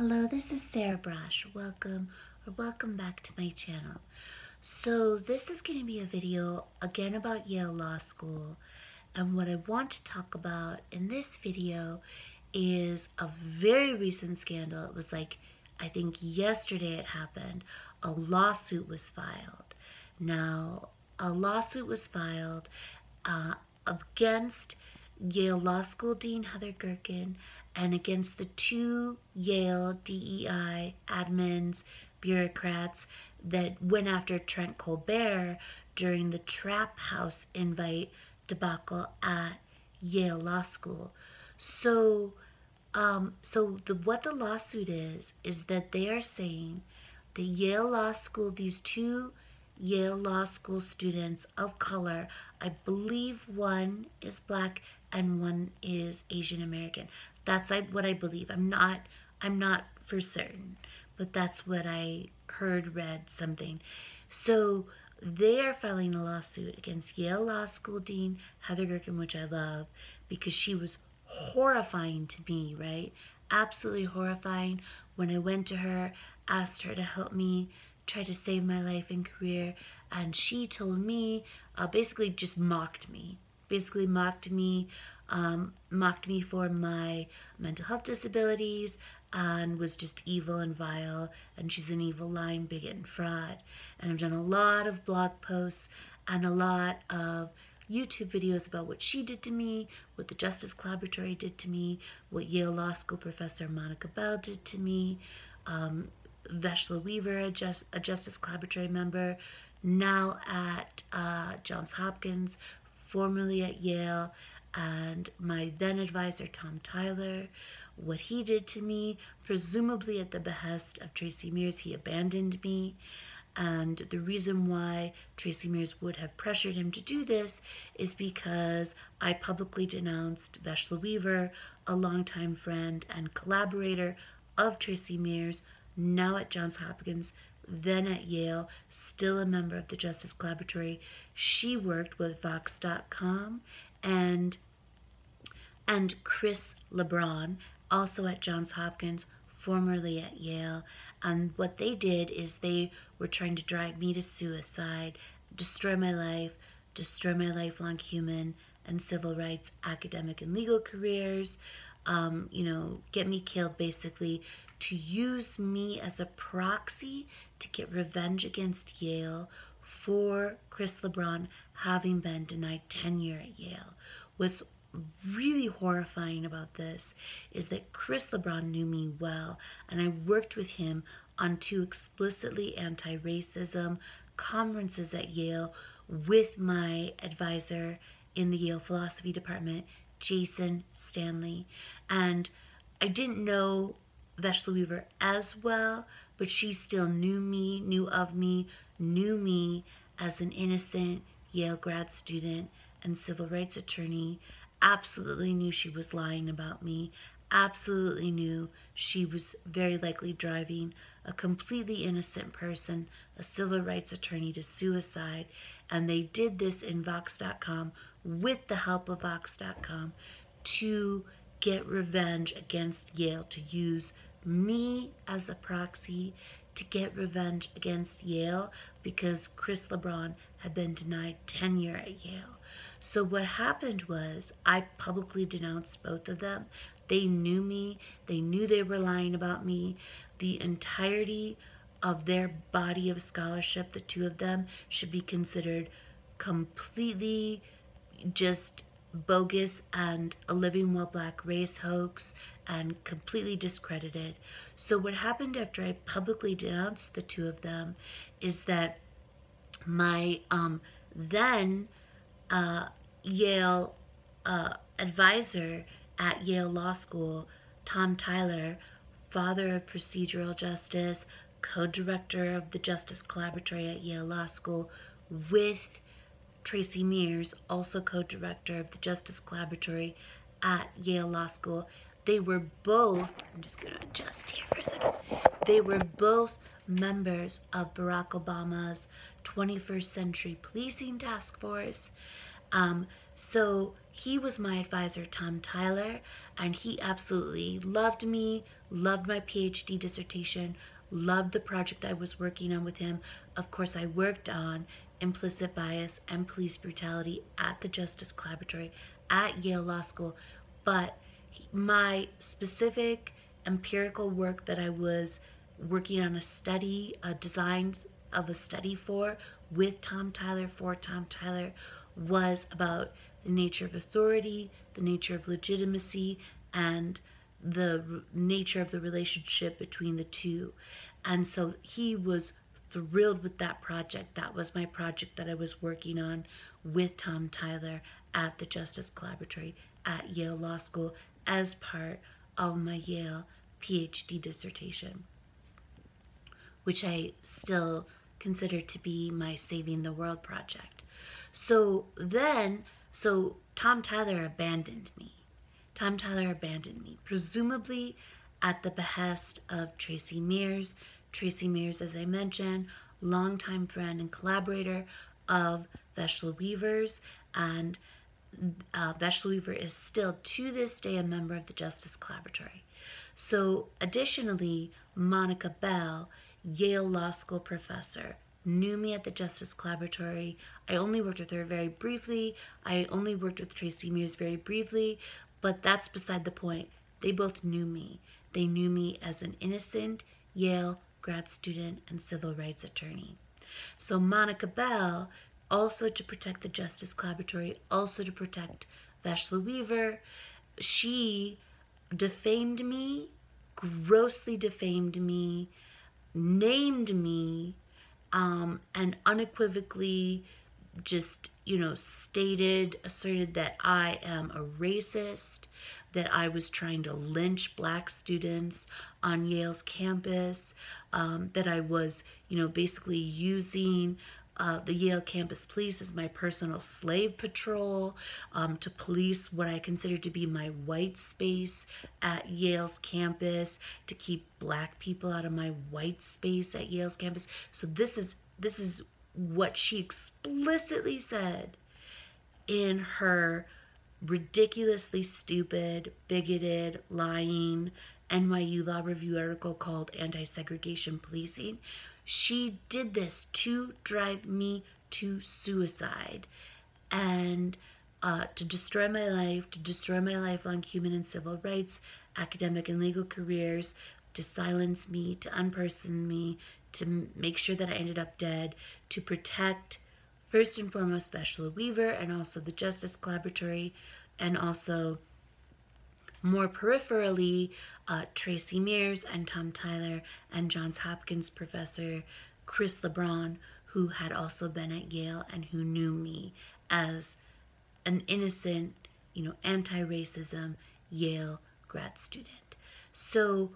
Hello, this is Sarah Braasch. Welcome or welcome back to my channel. So this is going to be a video again about Yale Law School and what I want to talk about in this video is a very recent scandal. It was like, I think yesterday it happened. A lawsuit was filed. Now, a lawsuit was filed uh, against Yale Law School Dean Heather Gerken and against the two Yale DEI admins, bureaucrats that went after Trent Colbert during the trap house invite debacle at Yale Law School. So, um, so the what the lawsuit is is that they are saying the Yale Law School, these two Yale Law School students of color, I believe one is black and one is Asian American. That's what I believe. I'm not I'm not for certain, but that's what I heard read something. So they are filing a lawsuit against Yale Law School Dean Heather Gerken, which I love because she was horrifying to me, right? Absolutely horrifying. When I went to her, asked her to help me try to save my life and career, and she told me, uh, basically just mocked me, basically mocked me um, mocked me for my mental health disabilities and was just evil and vile. And she's an evil lying bigot and fraud. And i've done a lot of blog posts and a lot of youtube videos about what she did to me what the justice collaboratory did to me what yale law school professor monica bell did to me um, veshla weaver a, just, a justice collaboratory member now at uh, johns hopkins formerly at yale and my then advisor, Tom Tyler, what he did to me, presumably at the behest of Tracey Meares, he abandoned me. And the reason why Tracey Meares would have pressured him to do this is because I publicly denounced Veshla Weaver, a longtime friend and collaborator of Tracey Meares, now at Johns Hopkins, then at Yale, still a member of the Justice Collaboratory. She worked with Vox.com and and Chris LeBron, also at Johns Hopkins, formerly at Yale. And what they did is they were trying to drive me to suicide, destroy my life, destroy my lifelong human and civil rights, academic and legal careers, um, you know, get me killed basically, to use me as a proxy to get revenge against Yale for Chris LeBron having been denied tenure at Yale. What's really horrifying about this is that Chris LeBron knew me well, and I worked with him on two explicitly anti racism conferences at Yale with my advisor in the Yale Philosophy Department, Jason Stanley. And I didn't know Veshla Weaver as well, but she still knew me, knew of me, knew me as an innocent Yale grad student and civil rights attorney absolutely knew she was lying about me, absolutely knew she was very likely driving a completely innocent person, a civil rights attorney, to suicide. And they did this in Vox.com with the help of Vox.com to get revenge against Yale, to use me as a proxy to get revenge against Yale because Chris LeBron had been denied tenure at Yale. So what happened was I publicly denounced both of them. They knew me, they knew they were lying about me. The entirety of their body of scholarship, the two of them, should be considered completely just bogus and a living while black race hoax and completely discredited. So what happened after I publicly denounced the two of them is that my um, then uh, Yale uh, advisor at Yale Law School, Tom Tyler, father of procedural justice, co-director of the Justice Collaboratory at Yale Law School, with Tracey Meares, also co-director of the Justice Collaboratory at Yale Law School. They were both, I'm just gonna adjust here for a second. They were both members of Barack Obama's 21st Century Policing Task Force. Um, so he was my advisor, Tom Tyler, and he absolutely loved me, loved my PhD dissertation, loved the project I was working on with him. Of course, I worked on implicit bias and police brutality at the Justice Collaboratory at Yale Law School, but my specific empirical work that I was working on a study, a design of a study for with Tom Tyler, for Tom Tyler, was about the nature of authority, the nature of legitimacy, and the nature of the relationship between the two. And so he was thrilled with that project. That was my project that I was working on with Tom Tyler at the Justice Collaboratory at Yale Law School as part of my Yale PhD dissertation, which I still consider to be my Saving the World project. So then, so Tom Tyler abandoned me. Tom Tyler abandoned me, presumably at the behest of Tracey Meares. Tracey Meares, as I mentioned, longtime friend and collaborator of Veshla Weaver's, and uh, Veshla Weaver is still to this day a member of the Justice Collaboratory. So, additionally, Monica Bell, Yale Law School professor, knew me at the Justice Collaboratory. I only worked with her very briefly. I only worked with Tracey Meares very briefly, but that's beside the point. They both knew me. They knew me as an innocent Yale grad student and civil rights attorney. So Monica Bell, also to protect the Justice Collaboratory, also to protect Veshla Weaver, she defamed me, grossly defamed me, named me, um, and unequivocally just, you know, stated, asserted that I am a racist, that I was trying to lynch black students on Yale's campus, um, that I was, you know, basically using uh, the Yale campus police as my personal slave patrol um, to police what I consider to be my white space at Yale's campus to keep black people out of my white space at Yale's campus. So this is this is what she explicitly said in her ridiculously stupid, bigoted, lying NYU Law Review article called Anti Segregation Policing. She did this to drive me to suicide and uh, to destroy my life, to destroy my lifelong human and civil rights, academic and legal careers, to silence me, to unperson me, to make sure that I ended up dead, to protect first and foremost Veshla Weaver and also the Justice Collaboratory, and also more peripherally uh, Tracey Meares and Tom Tyler and Johns Hopkins professor Chris LeBron, who had also been at Yale and who knew me as an innocent, you know, anti-racism Yale grad student. So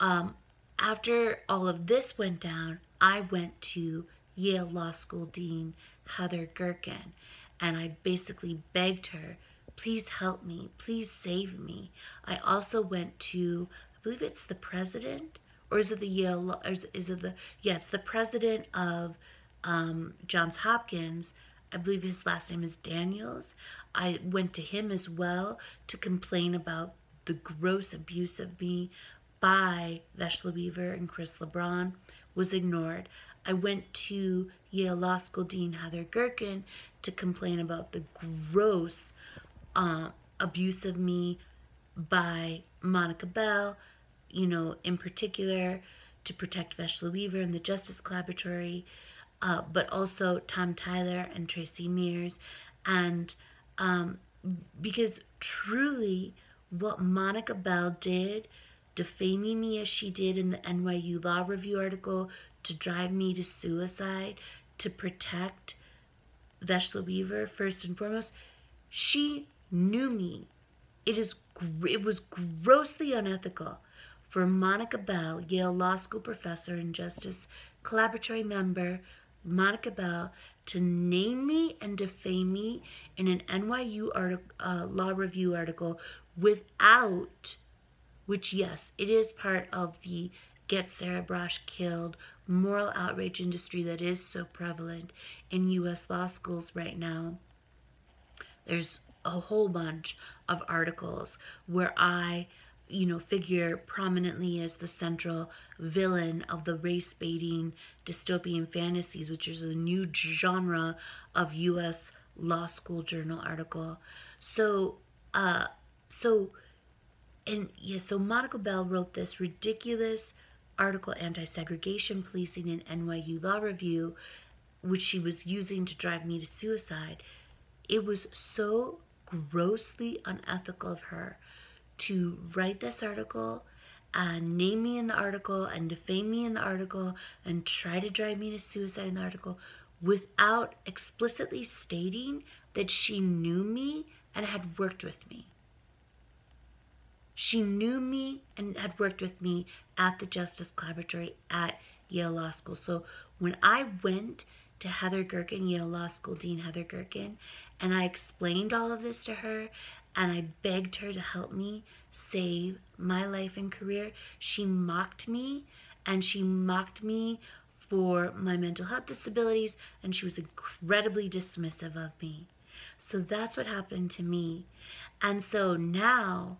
um, after all of this went down, I went to Yale Law School Dean Heather Gerken, and I basically begged her, please help me, please save me. I also went to, I believe it's the president, or is it the Yale, or is it the, yeah, it's the president of um, Johns Hopkins. I believe his last name is Daniels. I went to him as well to complain about the gross abuse of me by Veshla Weaver and Chris LeBron was ignored. I went to Yale Law School Dean Heather Gerken to complain about the gross uh, abuse of me by Monica Bell, you know, in particular to protect Veshla Weaver and the Justice Collaboratory, uh, but also Tom Tyler and Tracey Meares. And um, because truly, what Monica Bell did defaming me as she did in the NYU Law Review article to drive me to suicide, to protect Veshla Weaver first and foremost, she knew me. It is it was grossly unethical for Monica Bell, Yale Law School professor and Justice Collaboratory member, Monica Bell, to name me and defame me in an NYU uh, Law Review article without which, yes, it is part of the get Sarah Braasch killed moral outrage industry that is so prevalent in U.S. law schools right now. There's a whole bunch of articles where I, you know, figure prominently as the central villain of the race baiting dystopian fantasies, which is a new genre of US law school journal article. So, uh, so, and yeah, so Monica Bell wrote this ridiculous article, Anti Segregation Policing in NYU Law Review, which she was using to drive me to suicide. It was so grossly unethical of her to write this article and name me in the article and defame me in the article and try to drive me to suicide in the article without explicitly stating that she knew me and had worked with me. She knew me and had worked with me at the Justice Collaboratory at Yale Law School. So when I went to Heather Gerken, Yale Law School Dean Heather Gerken, and I explained all of this to her and I begged her to help me save my life and career, she mocked me and she mocked me for my mental health disabilities, and she was incredibly dismissive of me. So that's what happened to me. And so now,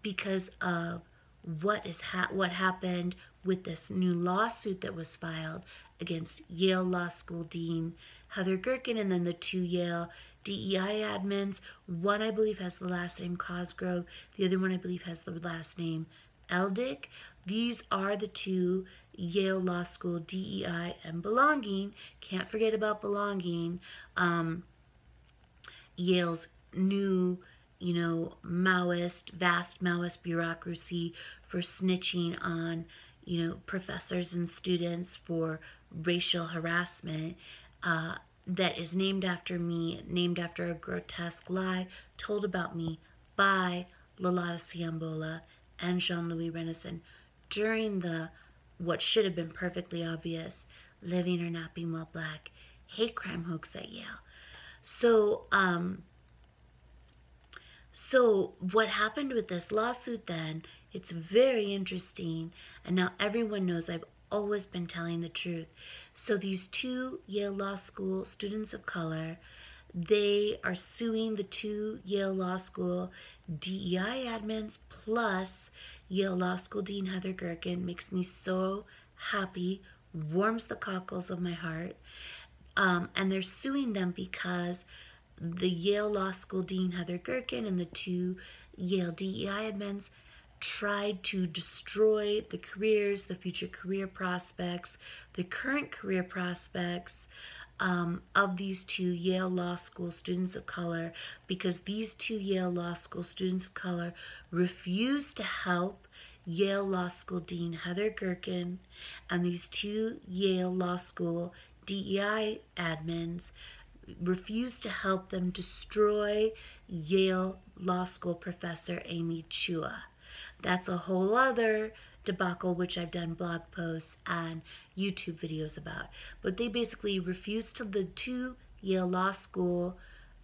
because of what is ha- what happened with this new lawsuit that was filed against Yale Law School Dean Heather Gerken and then the two Yale DEI admins. One, I believe, has the last name Cosgrove. The other one, I believe, has the last name Eldik. These are the two Yale Law School DEI and belonging. Can't forget about belonging. Um, Yale's new, you know, Maoist, vast Maoist bureaucracy for snitching on, you know, professors and students for racial harassment. Uh, that is named after me, named after a grotesque lie told about me by Lolade Siyonbola and Jean Louis Renneson during the what should have been perfectly obvious living or not being while black hate crime hoax at Yale. So, um, so what happened with this lawsuit then? It's very interesting, and now everyone knows I've always been telling the truth. So these two Yale Law School students of color, they are suing the two Yale Law School DEI admins plus Yale Law School Dean Heather Gerken. Makes me so happy, warms the cockles of my heart. Um, and they're suing them because the Yale Law School Dean Heather Gerken and the two Yale DEI admins tried to destroy the careers, the future career prospects, the current career prospects um, of these two Yale Law School students of color because these two Yale Law School students of color refused to help Yale Law School Dean Heather Gerken and these two Yale Law School DEI admins refused to help them destroy Yale Law School professor Amy Chua. That's a whole other debacle, which I've done blog posts and YouTube videos about. But they basically refused to, the two Yale Law School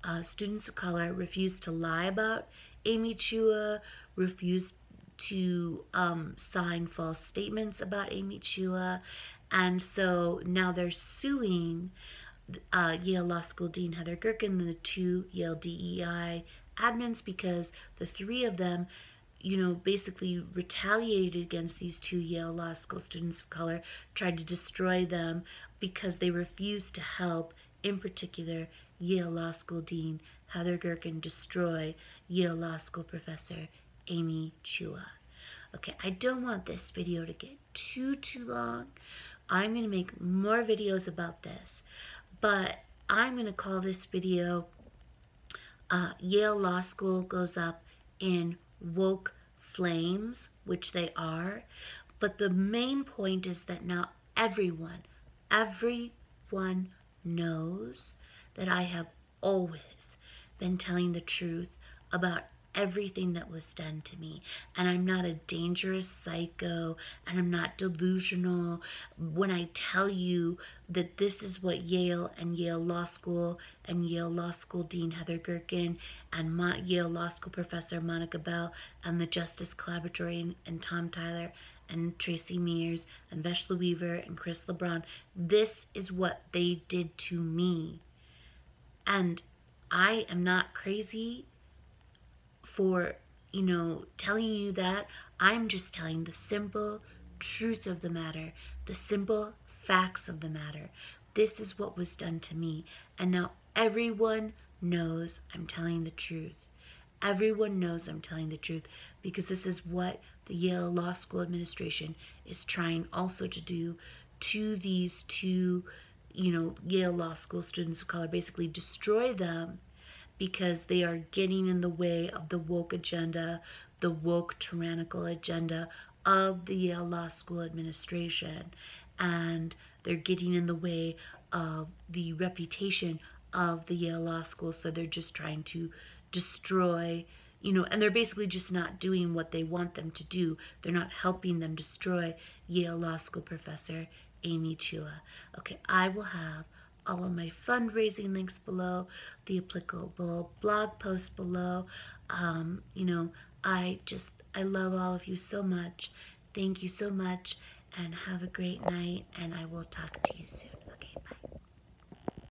uh, students of color refused to lie about Amy Chua, refused to um, sign false statements about Amy Chua. And so now they're suing uh, Yale Law School Dean Heather Gerken and the two Yale DEI admins because the three of them you know, basically retaliated against these two Yale Law School students of color, tried to destroy them because they refused to help, in particular, Yale Law School Dean Heather Gerken destroy Yale Law School professor Amy Chua. Okay, I don't want this video to get too, too long. I'm going to make more videos about this, but I'm going to call this video uh, Yale Law School Goes Up in woke flames, which they are. But the main point is that now everyone, everyone knows that I have always been telling the truth about everything that was done to me. And I'm not a dangerous psycho and I'm not delusional when I tell you that this is what Yale and Yale Law School and Yale Law School Dean Heather Gerken and Mo- Yale Law School Professor Monica Bell and the Justice Collaboratory and, and Tom Tyler and Tracey Meares and Veshla Weaver and Chris LeBron. This is what they did to me. And I am not crazy for, you know, telling you that. I'm just telling the simple truth of the matter, the simple facts of the matter. This is what was done to me. And now everyone knows I'm telling the truth. Everyone knows I'm telling the truth because this is what the Yale Law School administration is trying also to do to these two, you know, Yale Law School students of color, basically destroy them because they are getting in the way of the woke agenda, the woke tyrannical agenda of the Yale Law School administration. And they're getting in the way of the reputation of the Yale Law School. So they're just trying to destroy, you know, and they're basically just not doing what they want them to do. They're not helping them destroy Yale Law School professor Amy Chua. Okay, I will have all of my fundraising links below, the applicable blog posts below. Um, you know, I just, I love all of you so much. Thank you so much and have a great night and I will talk to you soon.